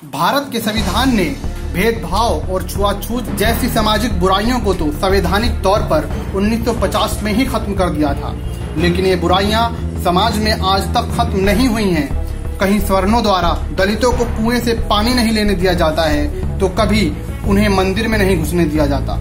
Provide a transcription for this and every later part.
भारत के संविधान ने भेदभाव और छुआछूत जैसी सामाजिक बुराइयों को तो संवैधानिक तौर पर 1950 में ही खत्म कर दिया था। लेकिन ये बुराइयाँ समाज में आज तक खत्म नहीं हुई हैं। कहीं स्वर्णों द्वारा दलितों को कुएँ से पानी नहीं लेने दिया जाता है तो कभी उन्हें मंदिर में नहीं घुसने दिया जाता।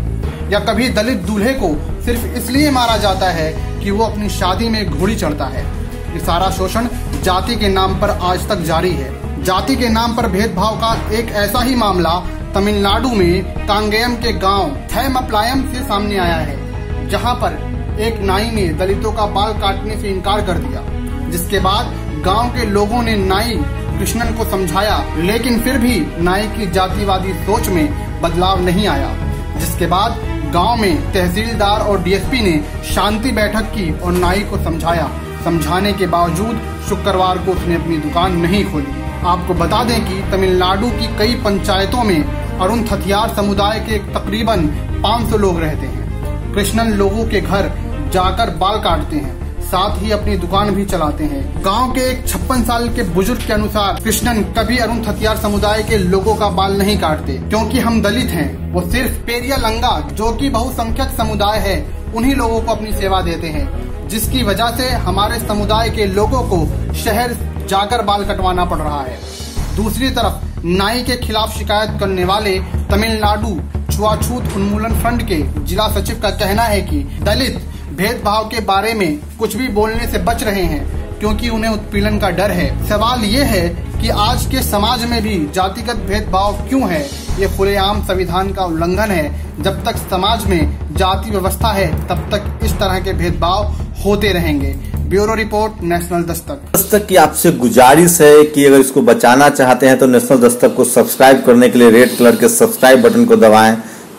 या कभी दलित दूल्हे को सिर्फ़ इसलिए मारा जाता है कि वो अपनी शादी में घोड़ी चढ़ता है। ये सारा शोषण जाति के नाम पर आज तक जारी है। जाति के नाम पर भेदभाव का एक ऐसा ही मामला तमिलनाडु में कांगेयम के गाँव थैमप्लायम से सामने आया है, जहाँ पर एक नाई ने दलितों का बाल काटने से इनकार कर दिया। जिसके बाद गाँव के लोगों ने नाई कृष्णन को समझाया, लेकिन फिर भी नाई की जातिवादी सोच में बदलाव नहीं आया। जिसके बाद गाँव में तहसीलदार और डीएसपी ने शांति बैठक की और नाई को समझाया। समझाने के बावजूद शुक्रवार को उसने अपनी दुकान नहीं खोली। आपको बता दें कि तमिलनाडु की कई पंचायतों में अरुण थथियार समुदाय के तकरीबन 500 लोग रहते हैं। कृष्णन लोगों के घर जाकर बाल काटते हैं, साथ ही अपनी दुकान भी चलाते हैं। गाँव के एक छप्पन साल के बुज़ुर्ग के अनुसार कृष्णन कभी अरुण थथियार समुदाय के लोगों का बाल नहीं काटते, क्योंकि हम दलित हैं। वो सिर्फ़ पेरिया लंगा, जो कि बहुसंख्यक समुदाय है, उन्हीं लोगों को अपनी सेवा देते हैं, जिसकी वजह से हमारे समुदाय के लोगों को शहर जाकर बाल कटवाना पड़ रहा है। दूसरी तरफ़, नाई के खिलाफ शिकायत करने वाले तमिलनाडु छुआछूत उन्मूलन फ्रंट के जिला सचिव का कहना है कि दलित भेदभाव के बारे में कुछ भी बोलने से बच रहे हैं, क्योंकि उन्हें उत्पीड़न का डर है। सवाल ये है कि आज के समाज में भी जातिगत भेदभाव क्यों है? ये खुलेआम संविधान का उल्लंघन है। जब तक समाज में जाति व्यवस्था है, तब तक इस तरह के भेदभाव होते रहेंगे। Bureau report, national Dastak. Dastak की आपसे गुजारिश है कि अगर इसको बचाना चाहते हैं तो नेशनल दस्तक को सब्सक्राइब करने के लिए रेड कलर के सब्सक्राइब बटन को दबाएँ,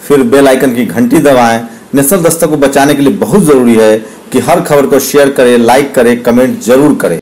फिर बेल आइकन की घंटी दबाएँ। नेशनल दस्तक को बचाने के लिए बहुत ज़रूरी है कि हर खबर को शेयर करें, लाइक करें, कमेंट ज़रूर करें।